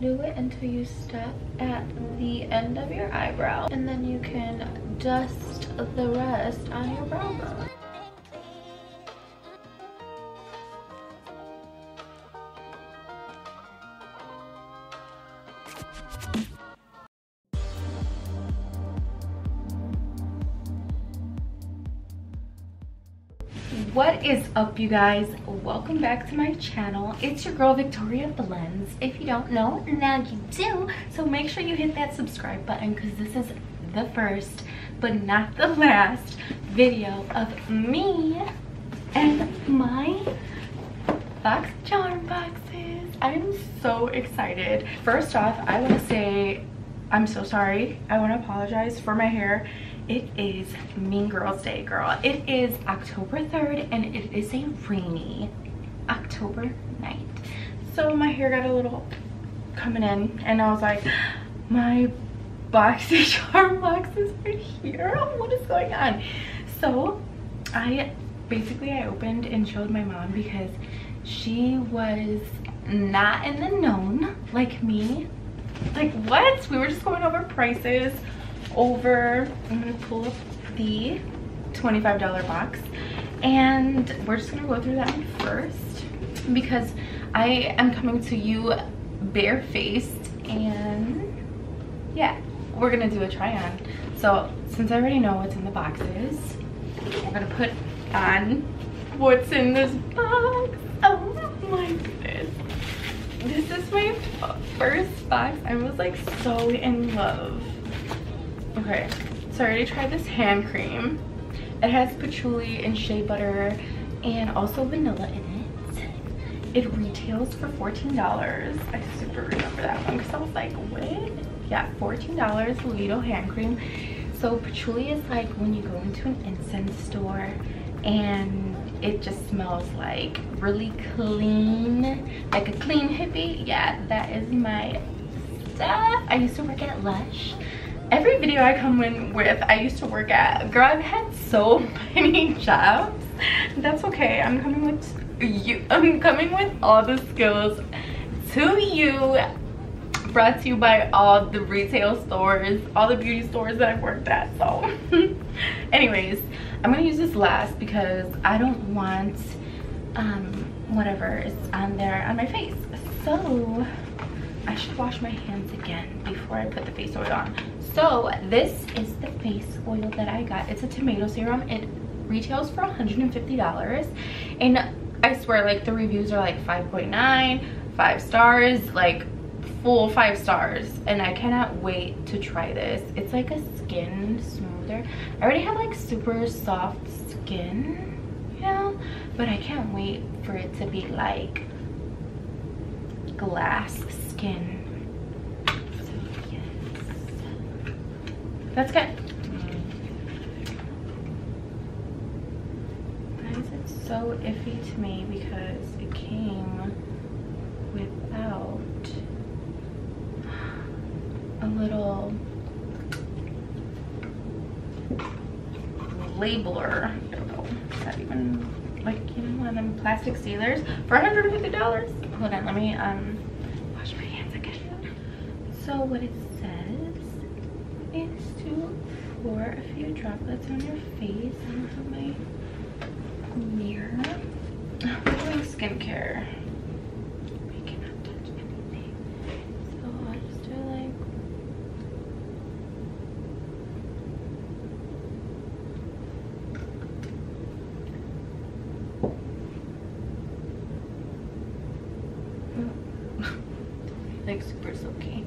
do it until you stop at the end of your eyebrow and then you can dust the rest on your brow bone. Is up you guys? Welcome back to my channel. It's your girl victoria blends. If you don't know now you do. So make sure you hit that subscribe button because this is the first but not the last video of me and my box charm boxes. I'm so excited. First off i want to say i'm so sorry. I want to apologize for my hair it is mean girls day girl. It is october 3rd and it is a rainy october night. So my hair got a little coming in and i was like my boxy charm boxes are here. What is going on? So i basically i opened and showed my mom because she was not in the known like me. Like what? We were just going over prices over i'm gonna pull up the 25 dollars box and we're just gonna go through that one first because i am coming to you barefaced and yeah we're gonna do a try on. So since i already know what's in the boxes I'm gonna put on what's in this box. Oh my goodness. This is my first box. I was like so in love Okay, so I already tried this hand cream. It has patchouli and shea butter and also vanilla in it. It retails for $14. I super remember that one because I was like, what? Yeah, $14 Lavido hand cream. So patchouli is like when you go into an incense store and it just smells like really clean, like a clean hippie. Yeah, that is my stuff. I used to work at Lush every video I come in with, I used to work at. Girl, I've had so many jobs. That's okay. I'm coming with you. I'm coming with all the skills to you. Brought to you by all the retail stores, all the beauty stores that I've worked at. So, anyways, I'm gonna use this last because I don't want um, whatever is on there on my face. So, I should wash my hands again before I put the face oil on so this is the face oil that i got. It's a tomato serum. It retails for 150 dollars. And i swear like the reviews are like 5.9 five stars like full five stars. And i cannot wait to try this. It's like a skin smoother. I already have like super soft skin you know? But i can't wait for it to be like glass skin That's good. Why is it so iffy to me? Because it came without a little labeler. I don't know. Is that even like you know one of them plastic sealers for $150? Hold on, let me um wash my hands again. So what it is to pour a few droplets on your face. I have my mirror. We're doing skincare. We cannot touch anything. So I'll just do like like super silky.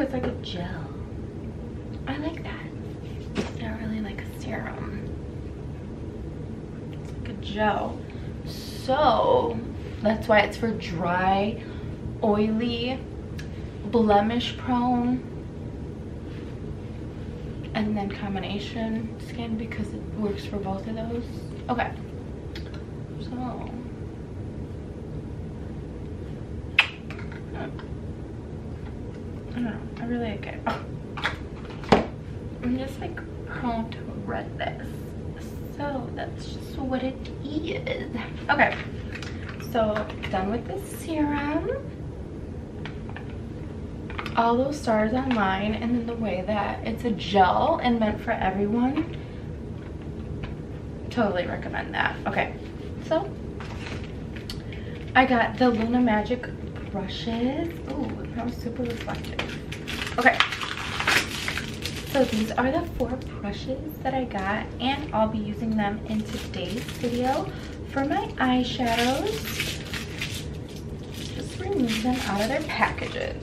It's like a gel. I like that. It's not really like a serum. It's like a gel. So that's why it's for dry, oily, blemish prone, and then combination skin because it works for both of those. Okay. So I don't know. I really like it. I'm just like how to read this. So that's just what it is. Okay, so done with the serum. All those stars online and then the way that it's a gel and meant for everyone. Totally recommend that. Okay, so I got the Luna Magic brushes. Ooh, was super reflective. Okay. So these are the four brushes that I got and I'll be using them in today's video for my eyeshadows. Remove them out of their packages.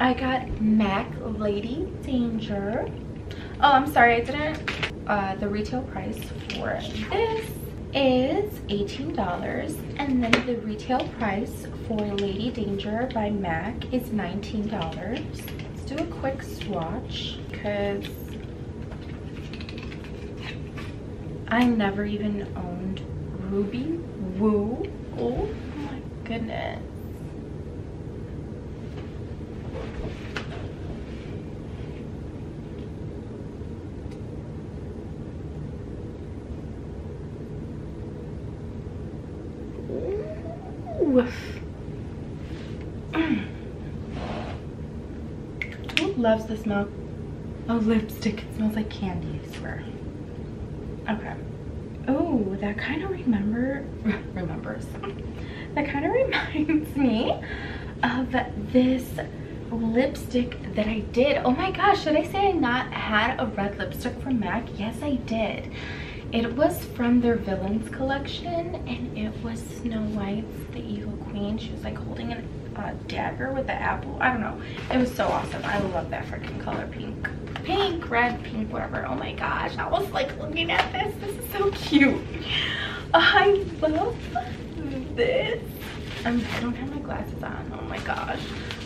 I got MAC Lady Danger. Oh, I'm sorry, I didn't. Uh, the retail price for this is $18 and then the retail price for Lady Danger by MAC is $19. Let's do a quick swatch because I never even owned Ruby Woo. Oh my goodness. Who loves the smell of lipstick? It smells like candy, I swear. Okay. Oh, that kind of remember remembers. that kind of reminds me of this lipstick that I did. Oh my gosh, did I say I not had a red lipstick from MAC? Yes, I did. It was from their Villains collection and it was Snow White's The Evil She was like holding a uh, dagger with the apple. I don't know. It was so awesome. I love that freaking color pink. Pink, red, pink, whatever. Oh my gosh. I was like looking at this. This is so cute. I love this. Um, I don't have my glasses on. Oh my gosh.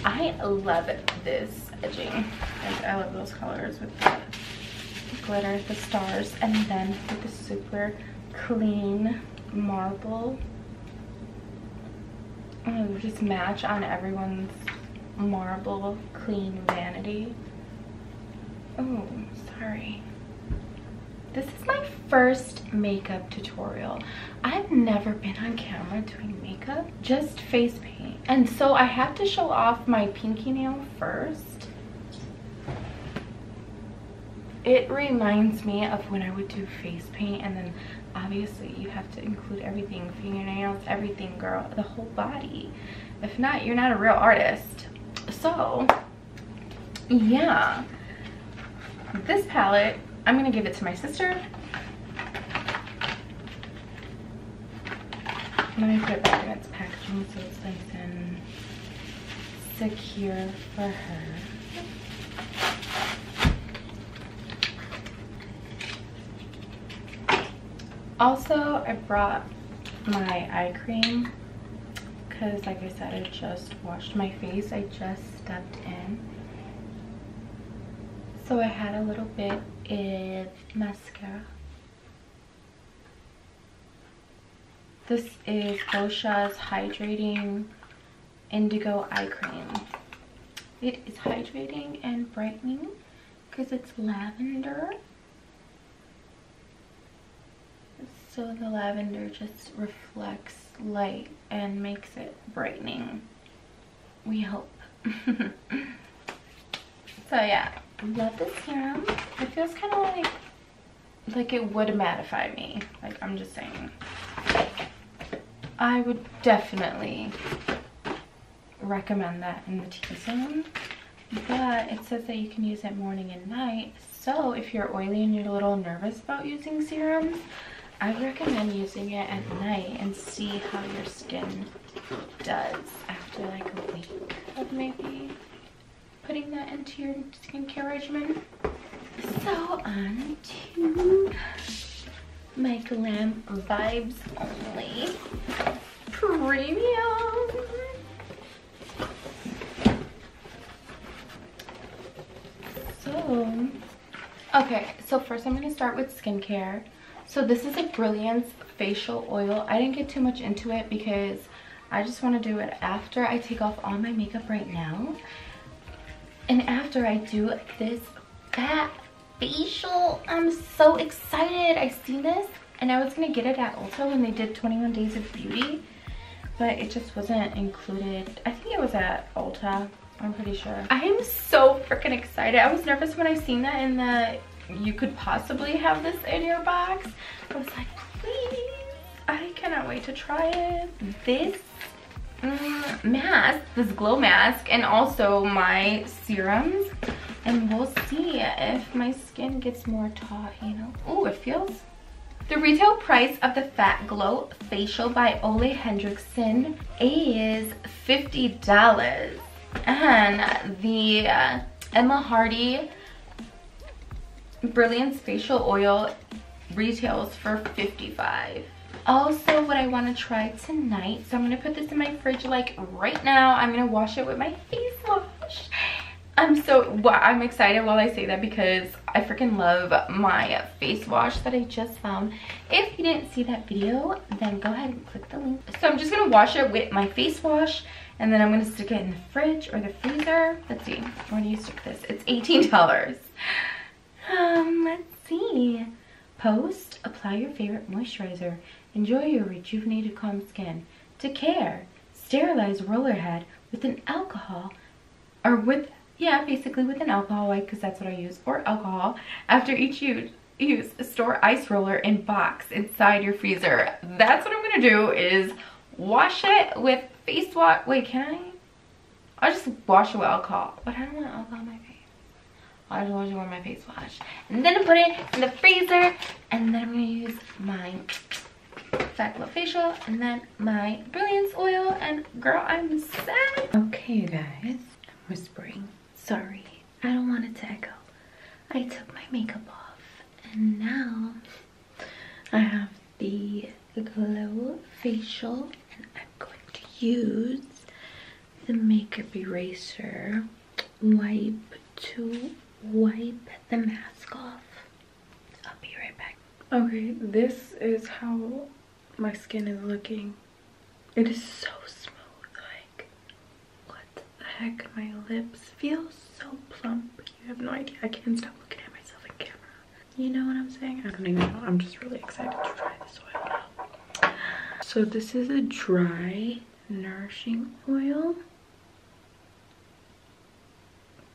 I love this edging. Like, I love those colors with the glitter, the stars, and then with the super clean marble. Oh, just match on everyone's marble clean vanity. Oh, sorry. This is my first makeup tutorial. I've never been on camera doing makeup, just face paint. And so I have to show off my pinky nail first it reminds me of when I would do face paint and then obviously you have to include everything fingernails everything girl the whole body. If not you're not a real artist. So yeah. This palette I'm gonna give it to my sister. Let me put it back in its packaging so it's nice and secure for her also i brought my eye cream because like i said i just washed my face. I just stepped in. So i had a little bit of mascara. This is Boscia's hydrating indigo eye cream. It is hydrating and brightening because it's lavender so the lavender just reflects light and makes it brightening. We hope. So yeah love this serum it feels kind of like like it would mattify me. Like i'm just saying. I would definitely recommend that in the t-zone but it says that you can use it morning and night. So if you're oily and you're a little nervous about using serums I recommend using it at night and see how your skin does after like a week of maybe putting that into your skincare regimen. So on to my Glam Vibes Only Premium. So Okay, so first I'm going to start with skincare. So this is a Brilliance facial oil. I didn't get too much into it because I just want to do it after I take off all my makeup right now. And after I do this Phat facial, I'm so excited. I seen this and I was going to get it at Ulta when they did 21 Days of Beauty. But it just wasn't included. I think it was at Ulta. I'm pretty sure. I am so freaking excited. I was nervous when I seen that in the you could possibly have this in your box. I was like, please. I cannot wait to try it. This mm, mask, this glow mask, and also my serums. And we'll see if my skin gets more taut, you know. Oh, it feels the retail price of the Phat Glow Facial by Ole Henriksen is $50 and the uh, Emma Hardie Brilliance Facial Oil retails for 55 also what I want to try tonight so I'm to put this in my fridge like right now I'm to wash it with my face wash I'm so well, I'm excited while I say that because I freaking love my face wash that I just found. If you didn't see that video, then go ahead and click the link. So I'm just gonna wash it with my face wash and then I'm gonna stick it in the fridge or the freezer. Let's see, where do you stick this? It's $18. Um, let's see. Post, apply your favorite moisturizer. Enjoy your rejuvenated calm skin. To care, sterilize roller head with an alcohol or with yeah basically with an alcohol wipe because that's what i use or alcohol after each use use store ice roller in box inside your freezer that's what i'm gonna do is wash it with face wash wait can i i'll just wash it with alcohol but i don't want alcohol my i just wash with my face wash. And then I put it in the freezer. And then i'm gonna use my Phat Glow Facial. And then my Brilliance Oil. And girl I'm sad. Okay guys, I'm whispering. Sorry, I don't want it to echo. I took my makeup off. And now I have the Glow Facial. And I'm going to use the makeup eraser wipe to wipe the mask off. I'll be right back. Okay, this is how my skin is looking. It is so smooth, like, what the heck, my lips feel so plump. You have no idea. I can't stop looking at myself in camera. You know what I'm saying? I don't even know. I'm just really excited to try this oil now. So this is a dry, nourishing oil.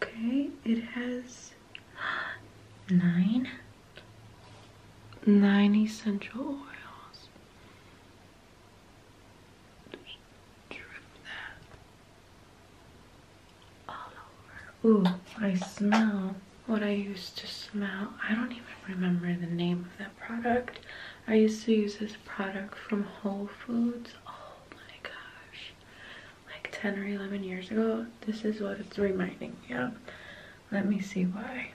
Okay, it has nine, nine essential oils. Ooh, I smell what I used to smell. I don't even remember the name of that product. I used to use this product from Whole Foods. Oh my gosh. Like 10 or 11 years ago. This is what it's reminding me of. Let me see why.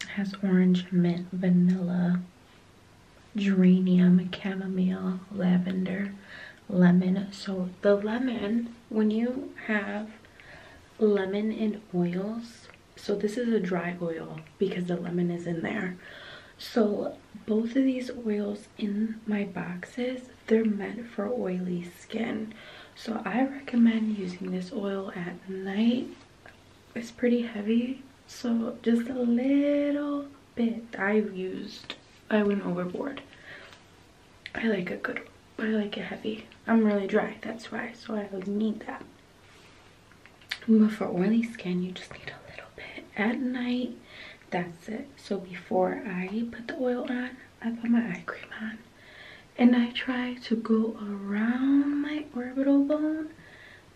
It has orange, mint, vanilla, geranium, chamomile, lavender, lemon. So the lemon, when you have lemon in oils so this is a dry oil because the lemon is in there so both of these oils in my boxes they're meant for oily skin so i recommend using this oil at night it's pretty heavy so just a little bit i used i went overboard i like a good i like it heavy i'm really dry that's why so i would need that but for oily skin, you just need a little bit at night. That's it. So before I put the oil on, I put my eye cream on. And I try to go around my orbital bone,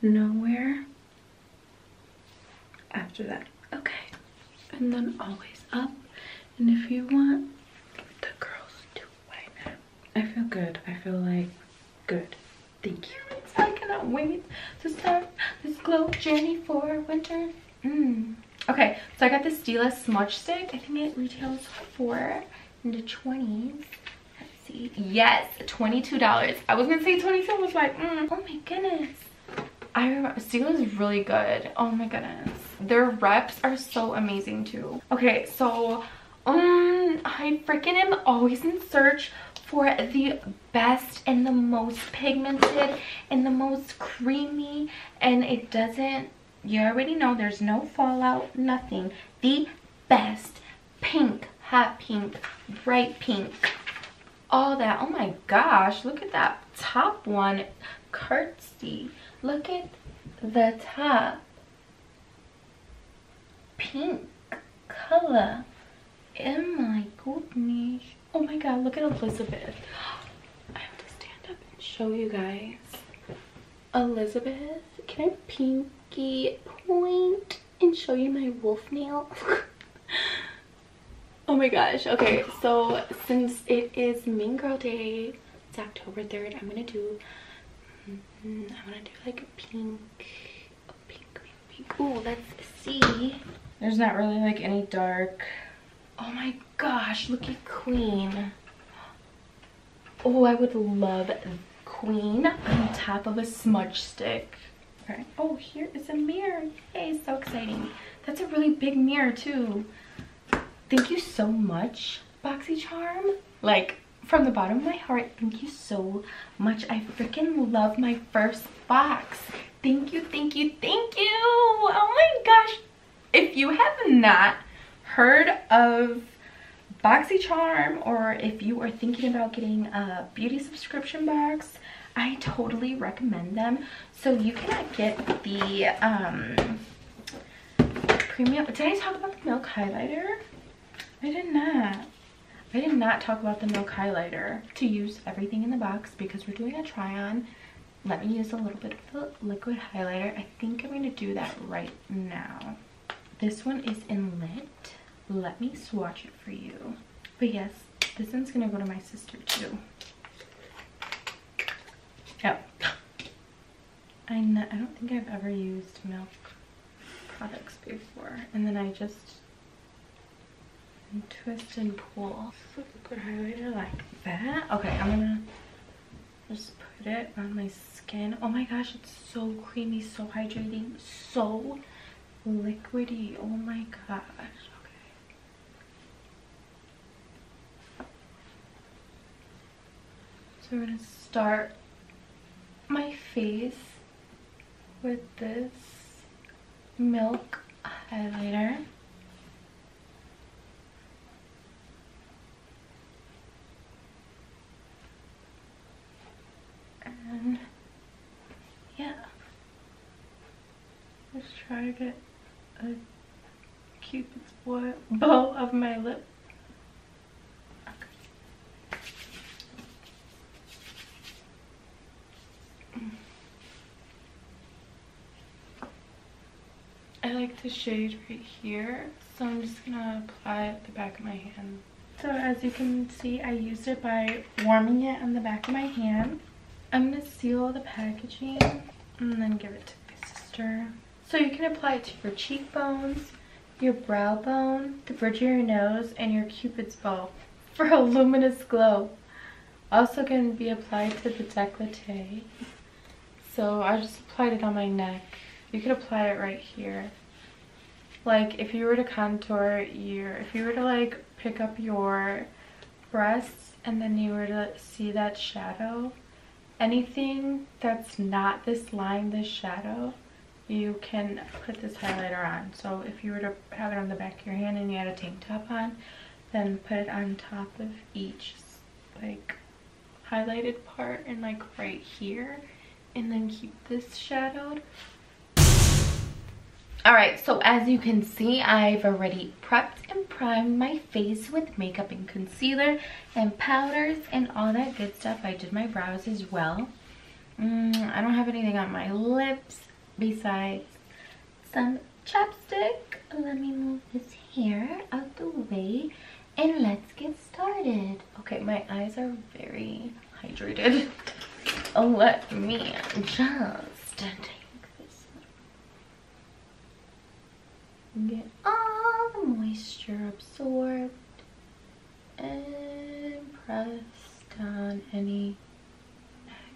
nowhere after that. Okay. And then always up. And if you want, the girls do right now. I feel good. I feel like good. Thank you. I cannot wait to start this glow journey for winter. Mm. Okay, so I got this Stila smudge stick. I think it retails for in the 20s. Yes, $22. I was gonna say 22 I was like, mm. oh my goodness. I remember Stila is really good. Oh my goodness. Their reps are so amazing too. Okay, so Um, I freaking am always in search for the best and the most pigmented and the most creamy and it doesn't you already know there's no fallout nothing the best pink hot pink bright pink all that. Oh my gosh look at that top one curtsy. Look at the top. Pink color. Oh my goodness. Oh my god look at elizabeth. I have to stand up and show you guys. Elizabeth can i pinky point and show you my wolf nail oh my gosh okay so since it is mean girl day it's october 3rd i'm gonna do mm, i'm gonna do like a pink a pink pink pink oh let's see there's not really like any dark Oh my gosh, look at Queen. Oh, I would love Queen on top of a smudge stick. Okay. Oh, here is a mirror. Yay, so exciting. That's a really big mirror too. Thank you so much, BoxyCharm. Like, from the bottom of my heart, thank you so much. I freaking love my first box. Thank you, thank you, thank you. Oh my gosh. If you have not heard of BoxyCharm or if you are thinking about getting a beauty subscription box, I totally recommend them. So you cannot get the um, premium. Did I talk about the milk highlighter? I did not. I did not talk about the milk highlighter to use everything in the box because we're doing a try on. Let me use a little bit of the liquid highlighter. I think I'm going to do that right now. This one is in Lit let me swatch it for you but yes this one's gonna go to my sister too oh I, I don't think I've ever used milk products before and then I just twist and pull. Liquid highlighter like that. Okay I'm gonna just put it on my skin. Oh my gosh it's so creamy so hydrating so liquidy. Oh my gosh. Okay. So we're to start my face with this milk highlighter. And yeah, let's try to get a cupid's bow of my lip I like the shade right here, so I'm just gonna apply it at the back of my hand. So as you can see, I used it by warming it on the back of my hand. I'm gonna seal the packaging and then give it to my sister. So you can apply it to your cheekbones, your brow bone, the bridge of your nose, and your cupid's bow for a luminous glow. Also to be applied to the decollete. So I just applied it on my neck you could apply it right here like if you were to contour your if you were to like pick up your breasts and then you were to see that shadow anything that's not this line this shadow you can put this highlighter on. So if you were to have it on the back of your hand and you had a tank top on then put it on top of each like highlighted part and like right here and then keep this shadowed. All right so as you can see i've already prepped and primed my face with makeup and concealer and powders and all that good stuff. I did my brows as well. Mm, i don't have anything on my lips besides some chapstick. Let me move this hair out the way and let's get started. Okay my eyes are very hydrated. Oh, let me just take this, get all the moisture absorbed and press down any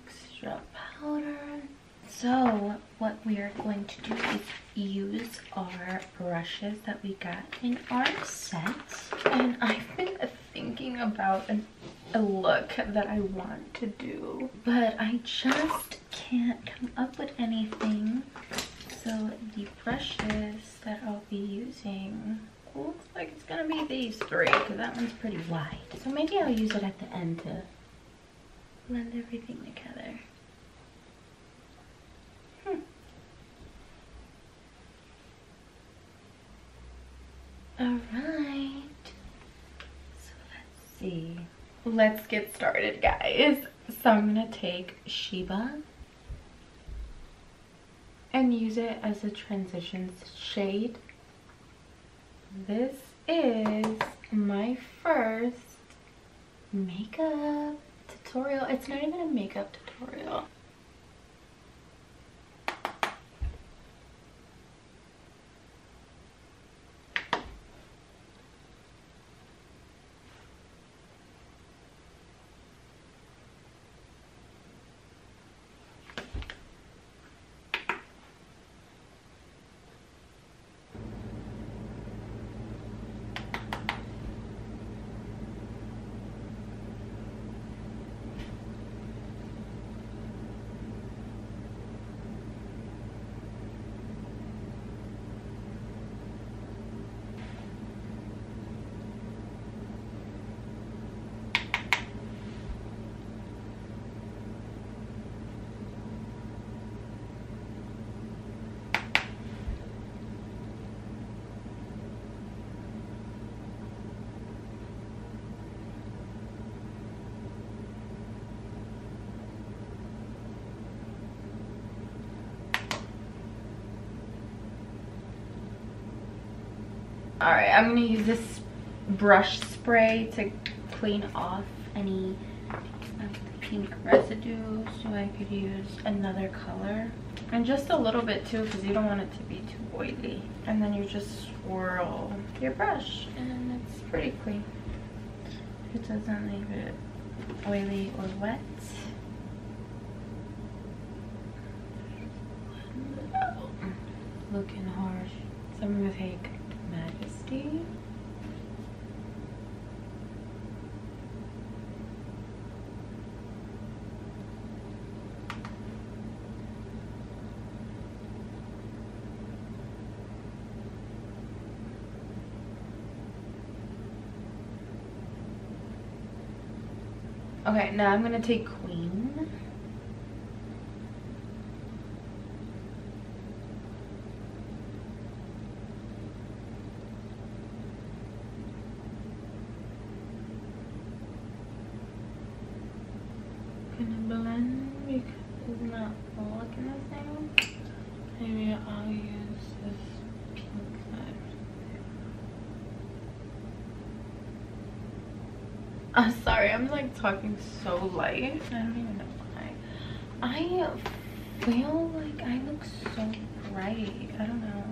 extra powder. So what we are going to do is use our brushes that we got in our set. And I've been thinking about an, a look that I want to do, but I just can't come up with anything. So the brushes that I'll be using looks like it's gonna be these three because that one's pretty wide. So maybe I'll use it at the end to blend everything together. Alright. So let's see. Let's get started, guys. So I'm gonna take Sheba and use it as a transitions shade. This is my first makeup tutorial. It's not even a makeup tutorial. All right, I'm gonna use this brush spray to clean off any pink residue so I could use another color. And just a little bit too because you don't want it to be too oily. And then you just swirl your brush and it's pretty clean. It doesn't leave it oily or wet. Looking harsh. So I'm gonna take Majesty. Okay, now I'm gonna take Queen. Gonna blend because it's not looking the same. Maybe I'll use this pink side. I'm sorry, I'm like talking so light. I don't even know why. I feel like I look so bright. I don't know.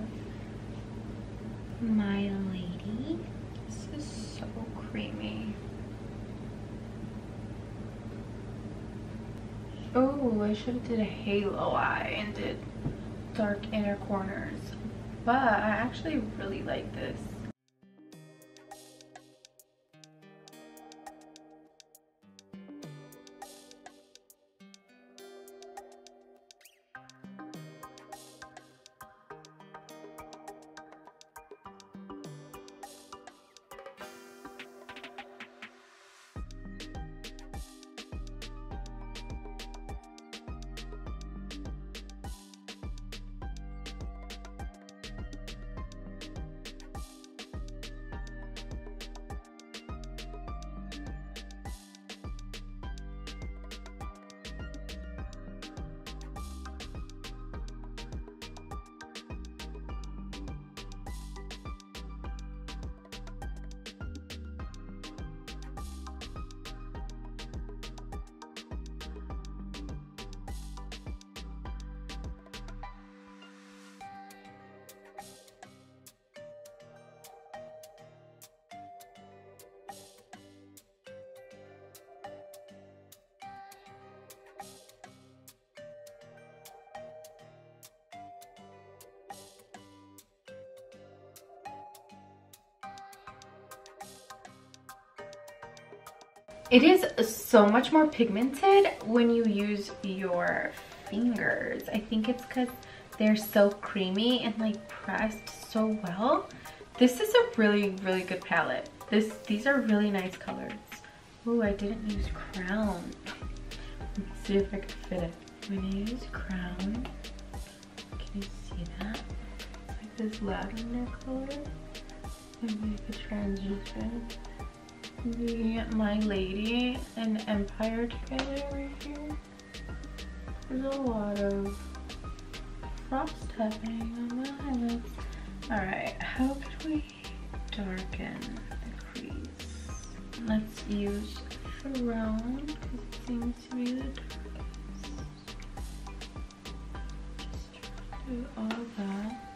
My lady. This is so creamy. Oh, I should have did a halo eye and did dark inner corners. But I actually really like this. It is so much more pigmented when you use your fingers. I think it's because they're so creamy and like pressed so well. This is a really, really good palette. This, These are really nice colors. Oh, I didn't use crown. Let's see if I can fit it. I'm gonna use crown, can you see that? It's like this lavender color. And make a transition. The My Lady and Empire together right here. There's a lot of frost happening on my highlights. Alright, how could we darken the crease? Let's use Throne because it seems to be the darkest. Just do all that.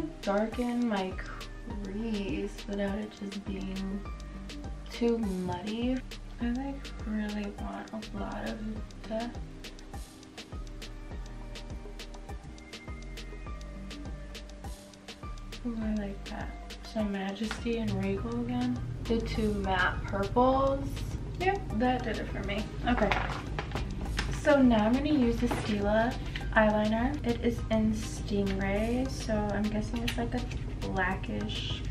To darken my crease without it just being too muddy. I like really want a lot of. Ooh, I like that. So Majesty and Regal again. The two matte purples. Yep, that did it for me. Okay. So now I'm gonna use the Stila eyeliner. It is in Stingray, so I'm guessing it's like a blackish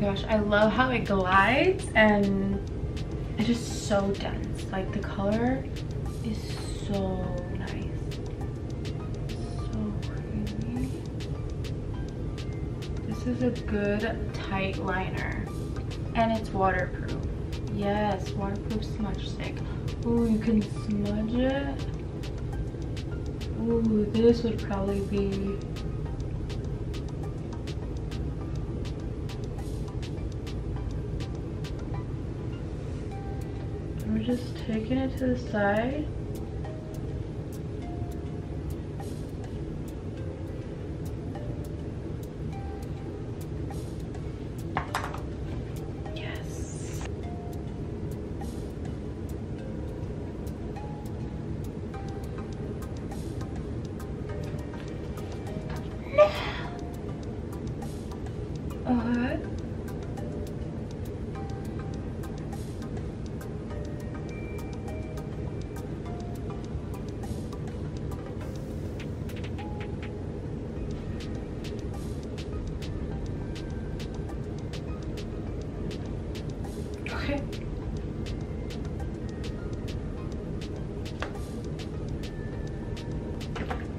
gosh i love how it glides and it's just so dense. Like the color is so nice. So creamy this is a good tight liner. And it's waterproof. Yes waterproof smudge stick oh you can smudge it. Ooh, this would probably be taking it to the side. Okay,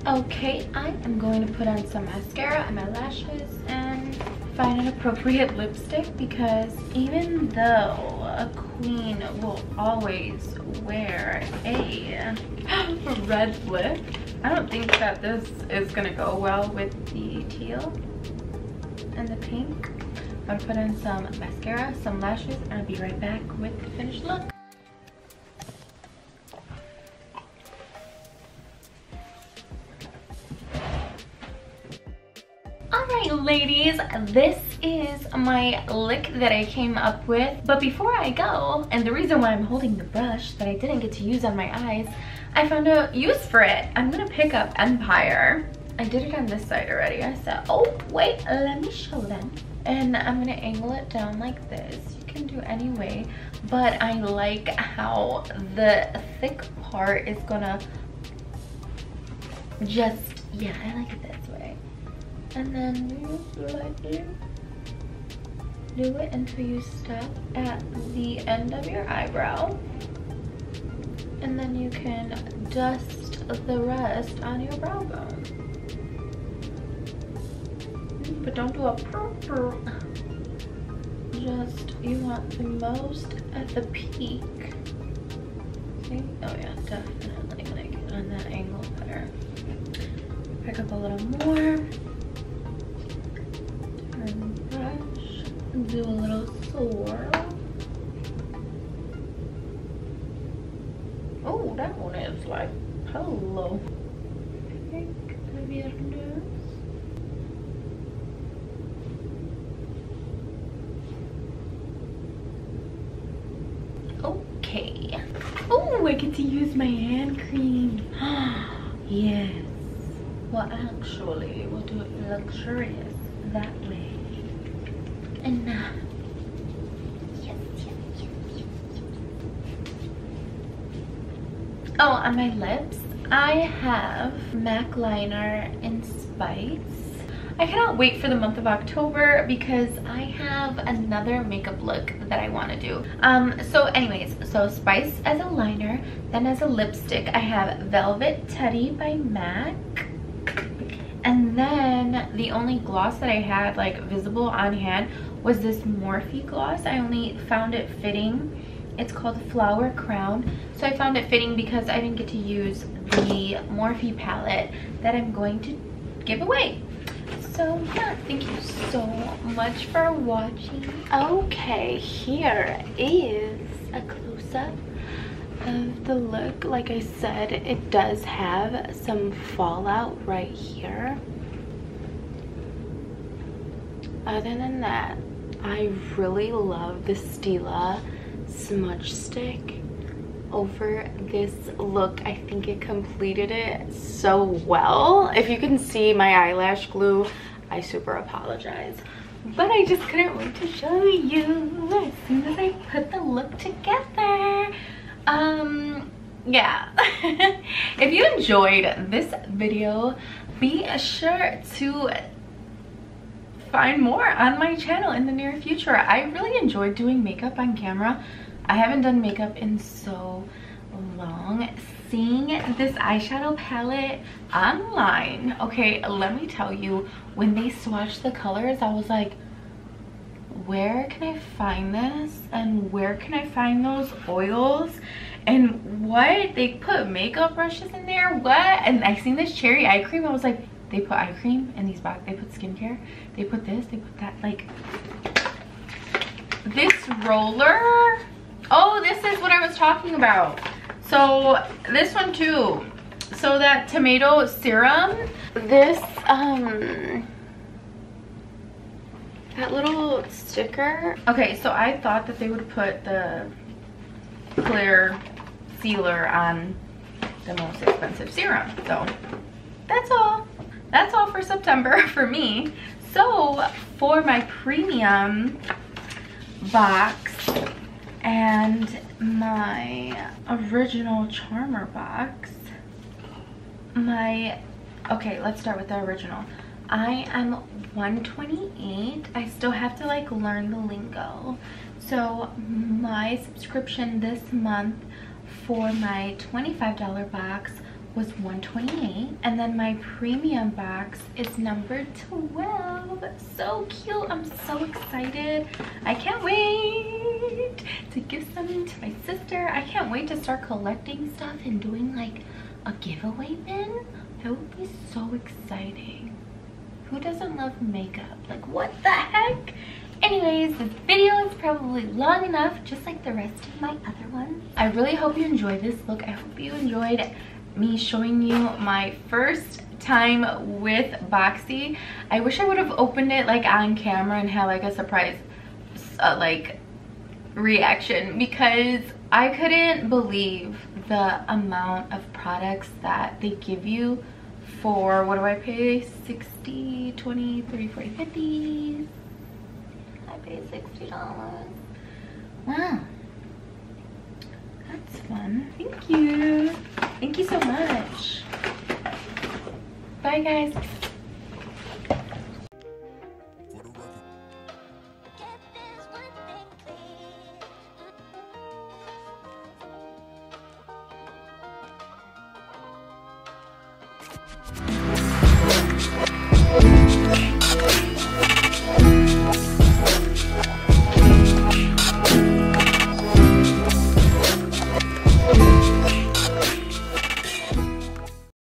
Okay, I am going to put on some mascara and my lashes and find an appropriate lipstick because even though a queen will always wear a red lip, I don't think that this is gonna go well with the teal and the pink. I'm gonna put in some mascara, some lashes, and I'll be right back with the finished look. Alright ladies, this is my look that I came up with. But before I go, and the reason why I'm holding the brush that I didn't get to use on my eyes, I found a use for it. I'm gonna pick up Empire. I did it on this side already. I said, oh wait, let me show them. And I'm gonna angle it down like this. You can do any way, but I like how the thick part is gonna just, yeah, I like it this way and then you do it until you stop at the end of your eyebrow. And then you can dust the rest on your brow bone. But don't do a purr Just, you want the most at the peak. See? Oh yeah, definitely like on that angle better. Pick up a little more. Turn brush. Do a little swirl. Oh, that one is like, hello. Pink viernes. Okay. Oh, I get to use my hand cream. yes. Well, actually, we'll do it luxurious that way. And now, uh. Oh, on my lips, I have MAC liner in Spice. I cannot wait for the month of October because I have another makeup look that I want to do. Um, so anyways, so Spice as a liner, then as a lipstick, I have Velvet Teddy by MAC. Then the only gloss that I had like visible on hand was this Morphe gloss. I only found it fitting. It's called Flower Crown. So I found it fitting because I didn't get to use the Morphe palette that I'm going to give away. So yeah, thank you so much for watching. Okay, here is a close-up of the look like i said it does have some fallout right here other than that i really love the stila smudge stick. Over this look i think it completed it so well. If you can see my eyelash glue i super apologize. But i just couldn't wait to show you as soon as i put the look together. Um yeah. If you enjoyed this video be sure to find more on my channel in the near future. I really enjoyed doing makeup on camera. I haven't done makeup in so long. Seeing this eyeshadow palette online. Okay let me tell you when they swatched the colors i was like where can I find this? And where can I find those oils? And what? They put makeup brushes in there? What? And I seen this cherry eye cream. I was like they put eye cream in these box they put skincare. They put this. They put that like this roller. Oh this is what I was talking about. So this one too. So that tomato serum. This um that little sticker. Okay, so I thought that they would put the clear sealer on the most expensive serum. So that's all. That's all for September for me. So for my premium box and my original charmer box, my, okay, let's start with the original. I am 128. I still have to like learn the lingo. So my subscription this month for my $25 box was 128 and then my premium box is number 12 so cute i'm so excited i can't wait to give some to my sister i can't wait to start collecting stuff and doing like a giveaway bin that would be so exciting who doesn't love makeup? Like, what the heck? Anyways, this video is probably long enough, just like the rest of my other ones. I really hope you enjoyed this look. I hope you enjoyed me showing you my first time with Boxy. I wish I would have opened it like on camera and had like a surprise uh, like reaction because I couldn't believe the amount of products that they give you for what do I pay? 60, 20, 30, 40, 50. I pay $60. Wow. That's fun. Thank you. Thank you so much. Bye guys.